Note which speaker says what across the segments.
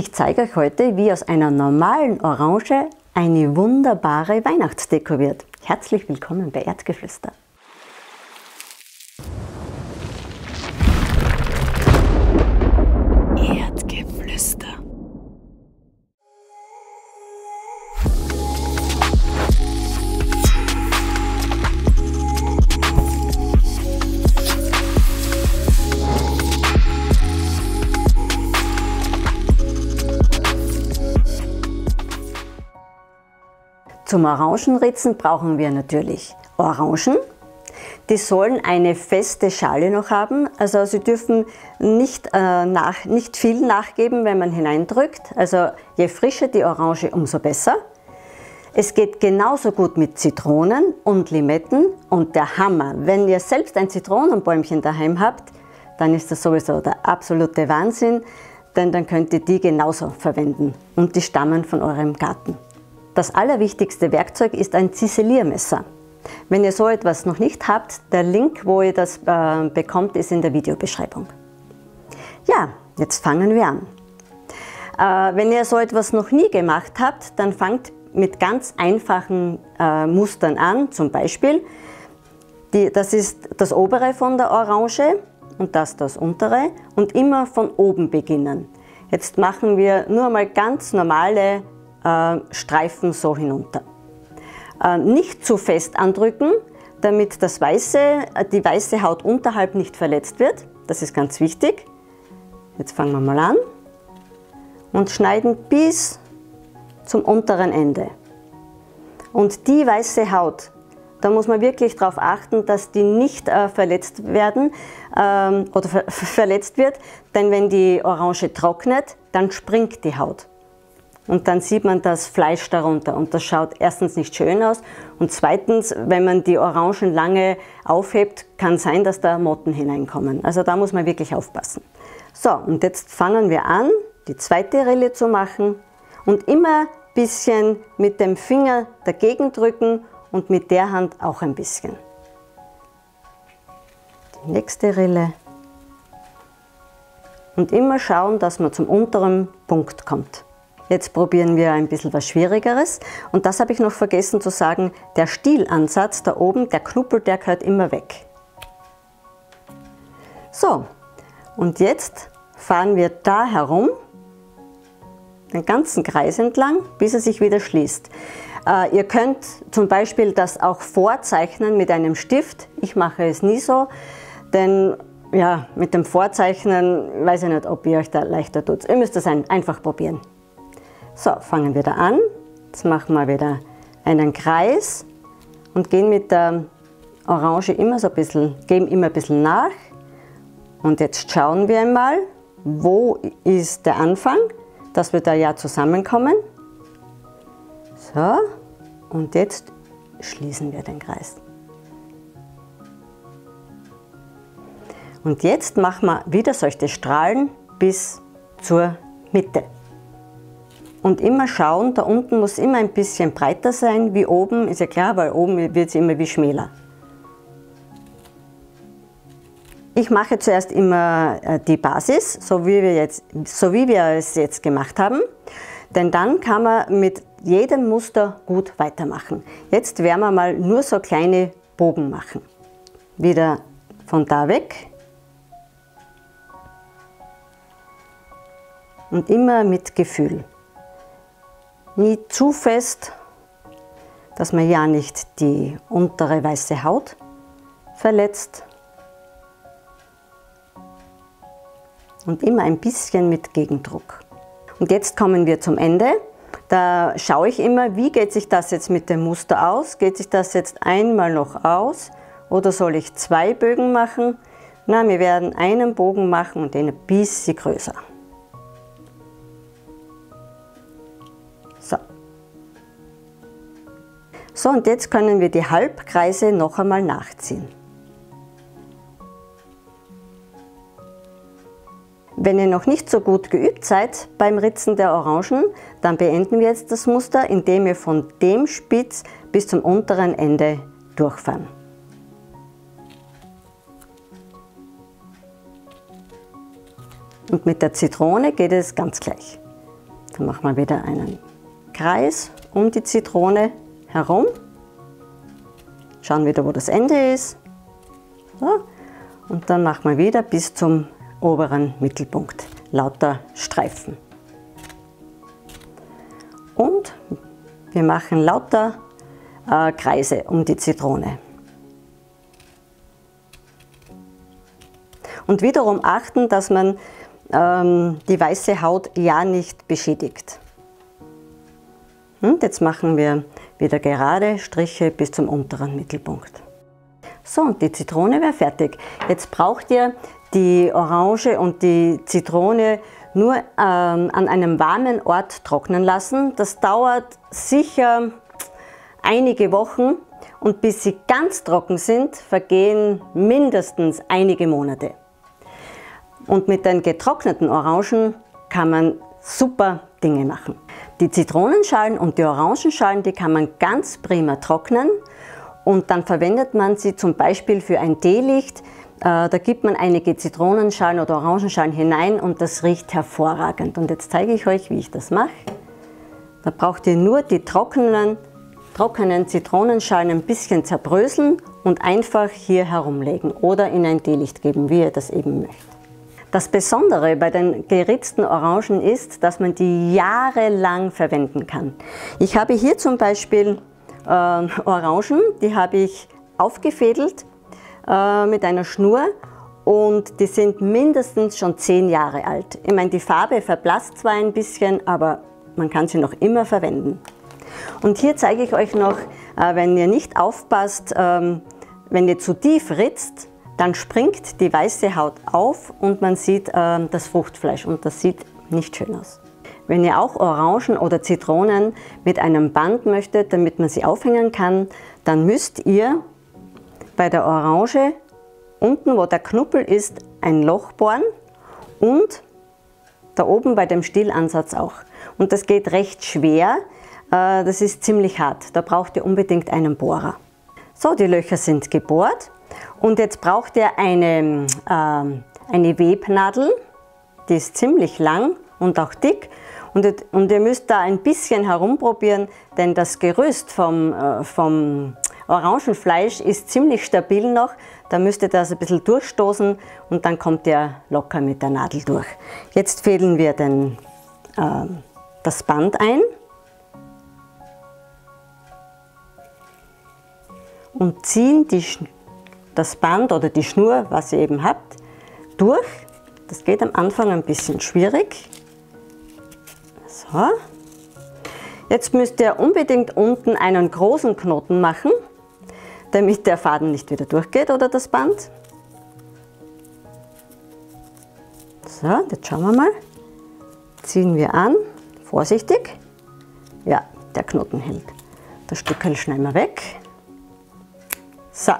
Speaker 1: Ich zeige euch heute, wie aus einer normalen Orange eine wunderbare Weihnachtsdeko wird. Herzlich willkommen bei Erdgeflüster. Zum Orangenritzen brauchen wir natürlich Orangen. Die sollen eine feste Schale noch haben, also sie dürfen nicht, äh, nach, nicht viel nachgeben, wenn man hineindrückt. Also je frischer die Orange, umso besser. Es geht genauso gut mit Zitronen und Limetten und der Hammer. Wenn ihr selbst ein Zitronenbäumchen daheim habt, dann ist das sowieso der absolute Wahnsinn, denn dann könnt ihr die genauso verwenden und die stammen von eurem Garten. Das allerwichtigste Werkzeug ist ein Ziseliermesser. Wenn ihr so etwas noch nicht habt, der Link, wo ihr das äh, bekommt, ist in der Videobeschreibung. Ja, jetzt fangen wir an. Äh, wenn ihr so etwas noch nie gemacht habt, dann fangt mit ganz einfachen äh, Mustern an. Zum Beispiel, die, das ist das obere von der Orange und das das untere und immer von oben beginnen. Jetzt machen wir nur mal ganz normale Streifen so hinunter. Äh, nicht zu fest andrücken, damit das weiße, äh, die weiße Haut unterhalb nicht verletzt wird. Das ist ganz wichtig. Jetzt fangen wir mal an und schneiden bis zum unteren Ende. Und die weiße Haut, da muss man wirklich darauf achten, dass die nicht äh, verletzt werden ähm, oder ver verletzt wird, denn wenn die Orange trocknet, dann springt die Haut. Und dann sieht man das Fleisch darunter und das schaut erstens nicht schön aus und zweitens, wenn man die Orangen lange aufhebt, kann sein, dass da Motten hineinkommen. Also da muss man wirklich aufpassen. So, und jetzt fangen wir an, die zweite Rille zu machen und immer ein bisschen mit dem Finger dagegen drücken und mit der Hand auch ein bisschen. Die nächste Rille. Und immer schauen, dass man zum unteren Punkt kommt. Jetzt probieren wir ein bisschen was Schwierigeres. Und das habe ich noch vergessen zu sagen, der Stielansatz da oben, der Knuppel, der gehört immer weg. So, und jetzt fahren wir da herum, den ganzen Kreis entlang, bis er sich wieder schließt. Äh, ihr könnt zum Beispiel das auch vorzeichnen mit einem Stift. Ich mache es nie so, denn ja, mit dem Vorzeichnen weiß ich nicht, ob ihr euch da leichter tut. Ihr müsst das einfach probieren. So, fangen wir da an. Jetzt machen wir wieder einen Kreis und gehen mit der Orange immer so ein bisschen, geben immer ein bisschen nach. Und jetzt schauen wir einmal, wo ist der Anfang, dass wir da ja zusammenkommen. So, und jetzt schließen wir den Kreis. Und jetzt machen wir wieder solche Strahlen bis zur Mitte. Und immer schauen, da unten muss immer ein bisschen breiter sein wie oben, ist ja klar, weil oben wird es immer wie schmäler. Ich mache zuerst immer äh, die Basis, so wie, wir jetzt, so wie wir es jetzt gemacht haben. Denn dann kann man mit jedem Muster gut weitermachen. Jetzt werden wir mal nur so kleine Bogen machen. Wieder von da weg. Und immer mit Gefühl nie zu fest, dass man ja nicht die untere weiße Haut verletzt. Und immer ein bisschen mit Gegendruck. Und jetzt kommen wir zum Ende. Da schaue ich immer, wie geht sich das jetzt mit dem Muster aus? Geht sich das jetzt einmal noch aus oder soll ich zwei Bögen machen? Na, wir werden einen Bogen machen und den ein bisschen größer. So, und jetzt können wir die Halbkreise noch einmal nachziehen. Wenn ihr noch nicht so gut geübt seid beim Ritzen der Orangen, dann beenden wir jetzt das Muster, indem wir von dem Spitz bis zum unteren Ende durchfahren. Und mit der Zitrone geht es ganz gleich. Dann machen wir wieder einen Kreis um die Zitrone herum. Schauen wieder, wo das Ende ist. So. Und dann machen wir wieder bis zum oberen Mittelpunkt. Lauter Streifen. Und wir machen lauter äh, Kreise um die Zitrone. Und wiederum achten, dass man ähm, die weiße Haut ja nicht beschädigt. Und hm, jetzt machen wir wieder gerade Striche bis zum unteren Mittelpunkt. So, und die Zitrone wäre fertig. Jetzt braucht ihr die Orange und die Zitrone nur ähm, an einem warmen Ort trocknen lassen. Das dauert sicher einige Wochen und bis sie ganz trocken sind, vergehen mindestens einige Monate. Und mit den getrockneten Orangen kann man super Dinge machen. Die Zitronenschalen und die Orangenschalen, die kann man ganz prima trocknen und dann verwendet man sie zum Beispiel für ein Teelicht. Äh, da gibt man einige Zitronenschalen oder Orangenschalen hinein und das riecht hervorragend. Und jetzt zeige ich euch, wie ich das mache. Da braucht ihr nur die trockenen, trockenen Zitronenschalen ein bisschen zerbröseln und einfach hier herumlegen oder in ein Teelicht geben, wie ihr das eben möchtet. Das Besondere bei den geritzten Orangen ist, dass man die jahrelang verwenden kann. Ich habe hier zum Beispiel äh, Orangen, die habe ich aufgefädelt äh, mit einer Schnur und die sind mindestens schon zehn Jahre alt. Ich meine, die Farbe verblasst zwar ein bisschen, aber man kann sie noch immer verwenden. Und hier zeige ich euch noch, äh, wenn ihr nicht aufpasst, ähm, wenn ihr zu tief ritzt, dann springt die weiße Haut auf und man sieht äh, das Fruchtfleisch und das sieht nicht schön aus. Wenn ihr auch Orangen oder Zitronen mit einem Band möchtet, damit man sie aufhängen kann, dann müsst ihr bei der Orange unten, wo der Knuppel ist, ein Loch bohren und da oben bei dem Stielansatz auch. Und das geht recht schwer, äh, das ist ziemlich hart. Da braucht ihr unbedingt einen Bohrer. So, die Löcher sind gebohrt. Und jetzt braucht ihr eine, äh, eine Webnadel, die ist ziemlich lang und auch dick. Und, und ihr müsst da ein bisschen herumprobieren, denn das Gerüst vom, äh, vom Orangenfleisch ist ziemlich stabil noch. Da müsst ihr das ein bisschen durchstoßen und dann kommt ihr locker mit der Nadel durch. Jetzt fädeln wir den, äh, das Band ein. Und ziehen die das Band oder die Schnur, was ihr eben habt, durch. Das geht am Anfang ein bisschen schwierig. So. Jetzt müsst ihr unbedingt unten einen großen Knoten machen, damit der Faden nicht wieder durchgeht oder das Band. So, jetzt schauen wir mal. Ziehen wir an, vorsichtig. Ja, der Knoten hält. Das Stückchen schneiden wir weg. So,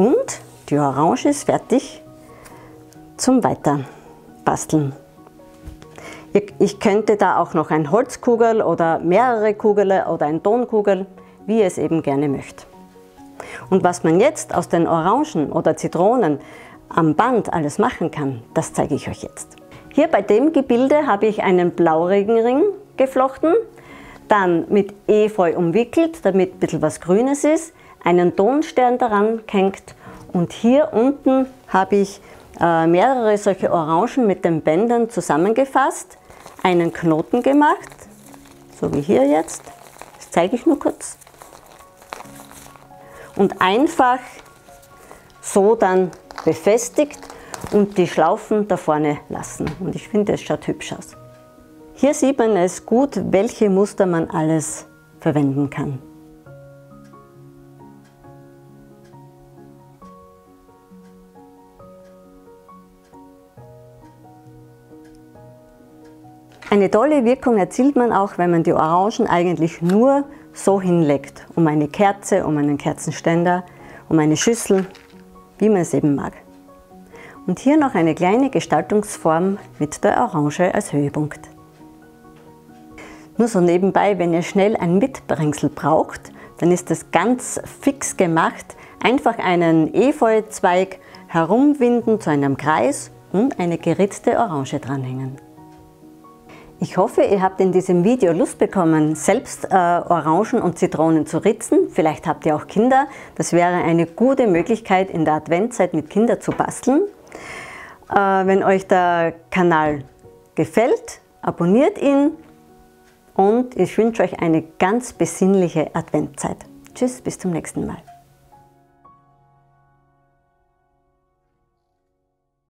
Speaker 1: und die Orange ist fertig zum Weiterbasteln. Ich könnte da auch noch ein Holzkugel oder mehrere Kugeln oder ein Tonkugel, wie ihr es eben gerne möchtet. Und was man jetzt aus den Orangen oder Zitronen am Band alles machen kann, das zeige ich euch jetzt. Hier bei dem Gebilde habe ich einen Blauregenring geflochten, dann mit Efeu umwickelt, damit ein bisschen was Grünes ist, einen Tonstern daran gehängt und hier unten habe ich äh, mehrere solche Orangen mit den Bändern zusammengefasst, einen Knoten gemacht, so wie hier jetzt, das zeige ich nur kurz, und einfach so dann befestigt und die Schlaufen da vorne lassen. Und ich finde, es schaut hübsch aus. Hier sieht man es gut, welche Muster man alles verwenden kann. Eine tolle Wirkung erzielt man auch, wenn man die Orangen eigentlich nur so hinlegt, um eine Kerze, um einen Kerzenständer, um eine Schüssel, wie man es eben mag. Und hier noch eine kleine Gestaltungsform mit der Orange als Höhepunkt. Nur so nebenbei, wenn ihr schnell ein Mitbringsel braucht, dann ist das ganz fix gemacht. Einfach einen Efeuzweig herumwinden zu einem Kreis und eine geritzte Orange dranhängen. Ich hoffe, ihr habt in diesem Video Lust bekommen, selbst äh, Orangen und Zitronen zu ritzen. Vielleicht habt ihr auch Kinder. Das wäre eine gute Möglichkeit, in der Adventzeit mit Kindern zu basteln. Äh, wenn euch der Kanal gefällt, abonniert ihn und ich wünsche euch eine ganz besinnliche Adventzeit. Tschüss, bis zum nächsten Mal.